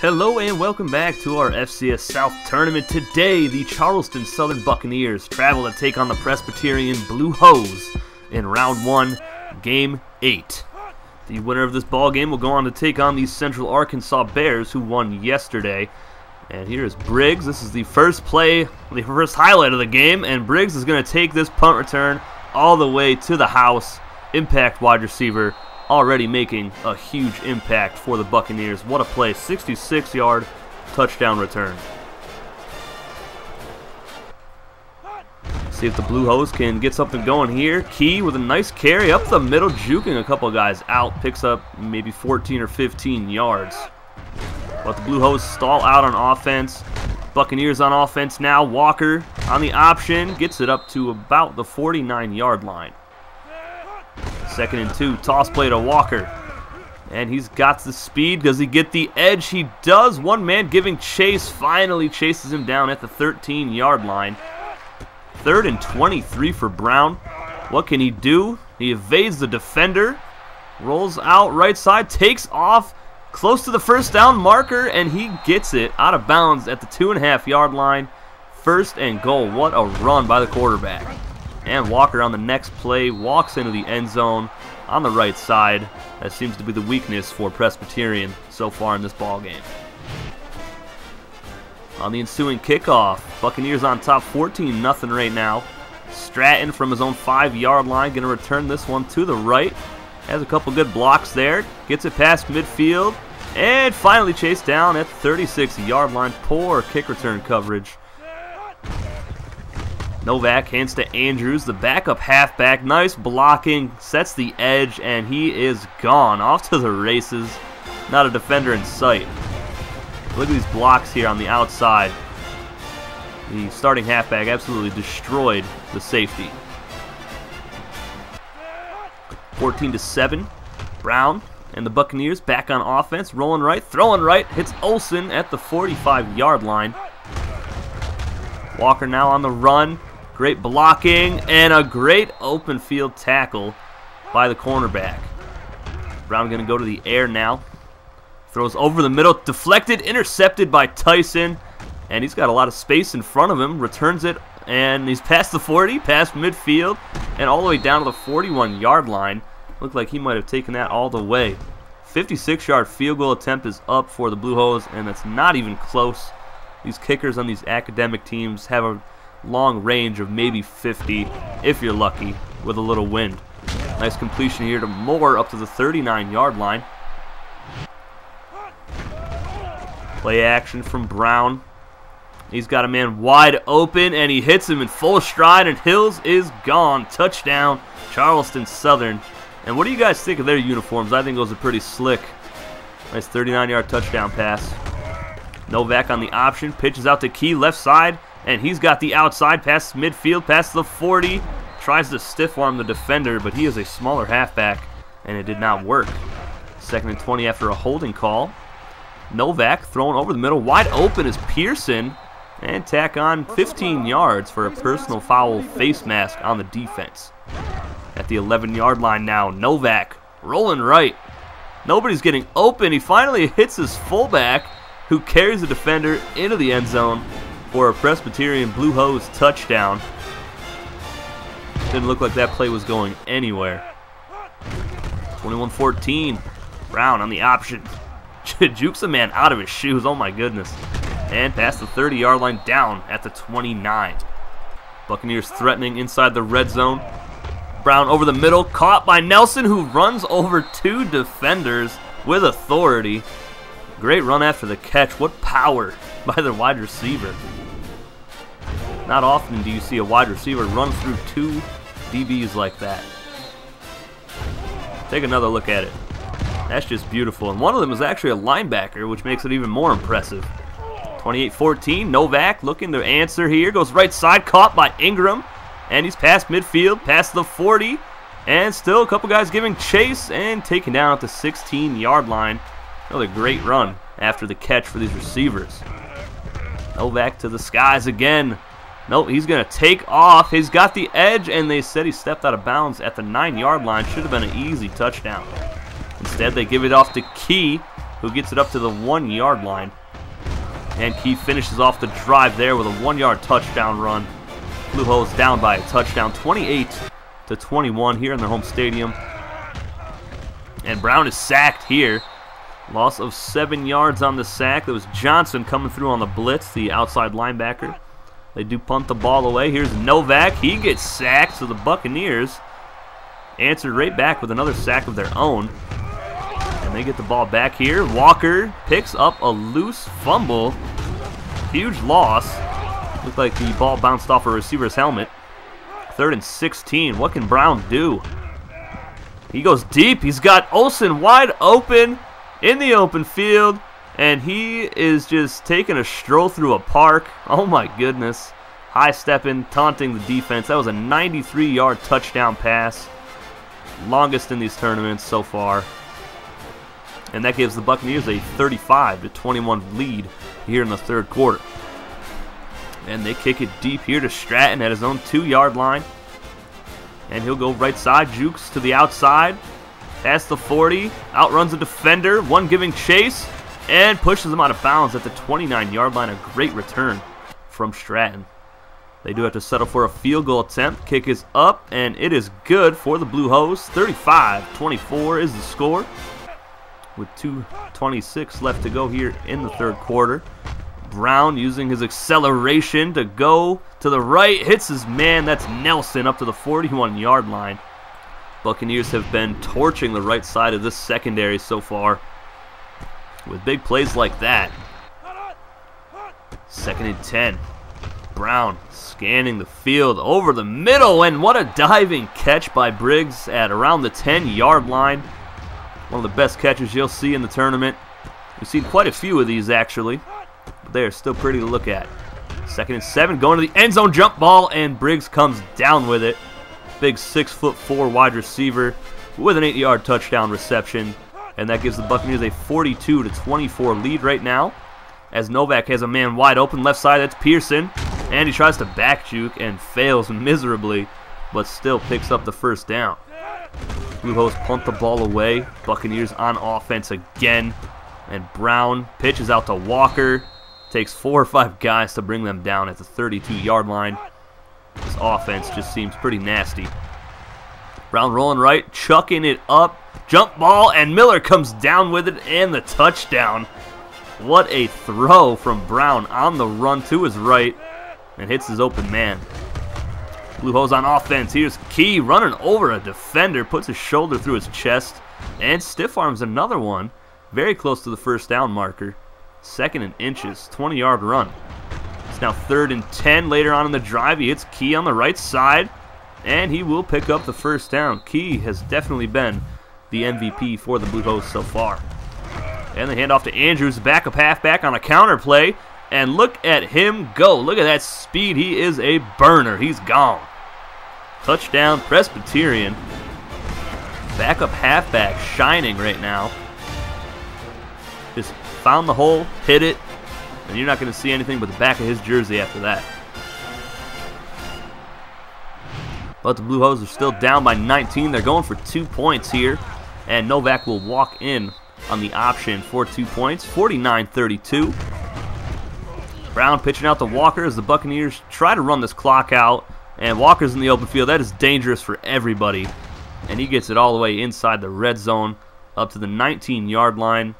Hello and welcome back to our FCS South tournament. Today, the Charleston Southern Buccaneers travel to take on the Presbyterian Blue Hose in round one, game eight. The winner of this ball game will go on to take on the Central Arkansas Bears, who won yesterday. And here's Briggs. This is the first play, the first highlight of the game, and Briggs is going to take this punt return all the way to the house. Impact wide receiver already making a huge impact for the Buccaneers. What a play. 66 yard touchdown return. See if the Blue Hose can get something going here. Key with a nice carry up the middle, juking a couple guys out. Picks up maybe 14 or 15 yards. But the Blue Hose stall out on offense. Buccaneers on offense now. Walker on the option. Gets it up to about the 49 yard line. Second and two. Toss play to Walker. And he's got the speed. Does he get the edge? He does. One man giving chase. Finally chases him down at the 13 yard line. Third and 23 for Brown. What can he do? He evades the defender. Rolls out right side. Takes off. Close to the first down marker. And he gets it out of bounds at the two and a half yard line. First and goal. What a run by the quarterback. And Walker on the next play walks into the end zone on the right side. That seems to be the weakness for Presbyterian so far in this ball game. On the ensuing kickoff, Buccaneers on top 14 nothing right now. Stratton from his own five yard line going to return this one to the right. Has a couple good blocks there. Gets it past midfield. And finally chased down at 36 yard line. Poor kick return coverage Novak hands to Andrews, the backup halfback. Nice blocking, sets the edge, and he is gone. Off to the races. Not a defender in sight. Look at these blocks here on the outside. The starting halfback absolutely destroyed the safety. 14 to 7. Brown and the Buccaneers back on offense, rolling right, throwing right, hits Olson at the 45 yard line. Walker now on the run, Great blocking and a great open field tackle by the cornerback. Brown going to go to the air now. Throws over the middle, deflected, intercepted by Tyson. And he's got a lot of space in front of him. Returns it, and he's past the 40, past midfield, and all the way down to the 41 yard line. Looked like he might have taken that all the way. 56 yard field goal attempt is up for the Blue Hose, and that's not even close. These kickers on these academic teams have a long range of maybe 50 if you're lucky with a little wind. Nice completion here to Moore up to the 39 yard line. Play action from Brown. He's got a man wide open and he hits him in full stride and Hills is gone. Touchdown, Charleston Southern. And what do you guys think of their uniforms? I think those are pretty slick. Nice 39 yard touchdown pass. Novak on the option, pitches out to Key left side. And he's got the outside past midfield, past the 40. Tries to stiff arm the defender, but he is a smaller halfback, and it did not work. Second and 20 after a holding call. Novak thrown over the middle. Wide open is Pearson. And tack on 15 yards for a personal foul face mask on the defense. At the 11 yard line now, Novak rolling right. Nobody's getting open. He finally hits his fullback, who carries the defender into the end zone for a Presbyterian Blue Hose touchdown. Didn't look like that play was going anywhere. 21-14. Brown on the option. Jukes a man out of his shoes. Oh my goodness. And past the 30-yard line down at the 29. Buccaneers threatening inside the red zone. Brown over the middle, caught by Nelson, who runs over two defenders with authority. Great run after the catch. What power by the wide receiver. Not often do you see a wide receiver run through two DBs like that. Take another look at it. That's just beautiful. And one of them is actually a linebacker, which makes it even more impressive. 28-14, Novak looking to answer here. Goes right side, caught by Ingram. And he's past midfield, past the 40. And still a couple guys giving chase and taken down at the 16-yard line. Another great run after the catch for these receivers. Novak to the skies again. Nope, he's going to take off. He's got the edge, and they said he stepped out of bounds at the 9-yard line. Should have been an easy touchdown. Instead, they give it off to Key. who gets it up to the one yard line. And Key finishes off the drive there with a one yard touchdown run. Blue Hose down by a touchdown, 28 to 21 here in their home stadium. And Brown is sacked here. Loss of seven yards on the sack. That was Johnson coming through on the blitz, the outside linebacker. They do punt the ball away. Here's Novak. He gets sacked, so the Buccaneers answered right back with another sack of their own. And they get the ball back here. Walker picks up a loose fumble. Huge loss. Looked like the ball bounced off a receiver's helmet. Third and 16. What can Brown do? He goes deep. He's got Olsen wide open in the open field. And he is just taking a stroll through a park. Oh my goodness. High stepping, taunting the defense. That was a 93 yard touchdown pass. Longest in these tournaments so far. And that gives the Buccaneers a 35 to 21 lead here in the third quarter. And they kick it deep here to Stratton at his own two yard line. And he'll go right side, jukes to the outside. Past the 40, outruns a defender, one giving chase, and pushes him out of bounds at the 29 yard line. A great return from Stratton. They do have to settle for a field goal attempt. Kick is up, and it is good for the Blue Hose. 35 24 is the score. With 2.26 left to go here in the third quarter. Brown using his acceleration to go to the right. Hits his man. That's Nelson up to the 41 yard line. Buccaneers have been torching the right side of this secondary so far with big plays like that. Second and 10. Brown scanning the field over the middle, and what a diving catch by Briggs at around the 10 yard line. One of the best catches you'll see in the tournament. We've seen quite a few of these actually, but they are still pretty to look at. Second and seven, going to the end zone jump ball, and Briggs comes down with it. Big six foot four wide receiver with an eight yard touchdown reception. And that gives the Buccaneers a 42 to 24 lead right now. As Novak has a man wide open left side, that's Pearson. And he tries to back juke and fails miserably, but still picks up the first down. Blue Hose punt the ball away. Buccaneers on offense again. And Brown pitches out to Walker. Takes four or five guys to bring them down at the 32 yard line. This offense just seems pretty nasty. Brown rolling right, chucking it up. Jump ball, and Miller comes down with it and the touchdown. What a throw from Brown on the run to his right and hits his open man. Blue Hose on offense. Here's Key running over a defender, puts his shoulder through his chest, and stiff arms another one. Very close to the first down marker. Second and inches, 20 yard run. It's now third and 10 later on in the drive. He hits Key on the right side, and he will pick up the first down. Key has definitely been the MVP for the Blue Hose so far. And the handoff to Andrews, backup halfback on a counter play. And look at him go. Look at that speed. He is a burner. He's gone. Touchdown Presbyterian. Backup halfback shining right now. Just found the hole, hit it, and you're not going to see anything but the back of his jersey after that. But the Blue Hose are still down by 19. They're going for two points here. And Novak will walk in on the option for two points, 49-32. Brown pitching out to Walker as the Buccaneers try to run this clock out. And Walker's in the open field. That is dangerous for everybody. And he gets it all the way inside the red zone up to the 19-yard line.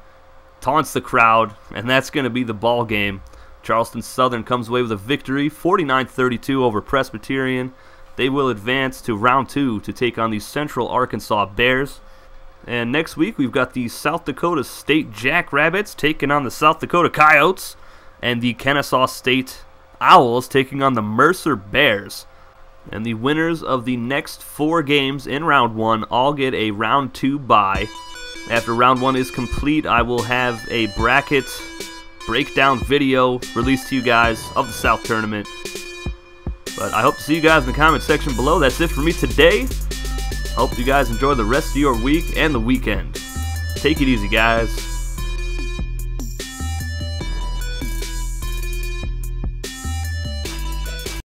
Taunts the crowd, and that's going to be the ball game. Charleston Southern comes away with a victory, 49-32 over Presbyterian. They will advance to round two to take on the Central Arkansas Bears. And next week, we've got the South Dakota State Jackrabbits taking on the South Dakota Coyotes, and the Kennesaw State Owls taking on the Mercer Bears. And the winners of the next four games in round one all get a round two bye. After round one is complete, I will have a bracket breakdown video released to you guys of the South Tournament. But I hope to see you guys in the comment section below. That's it for me today. Hope you guys enjoy the rest of your week and the weekend. Take it easy, guys.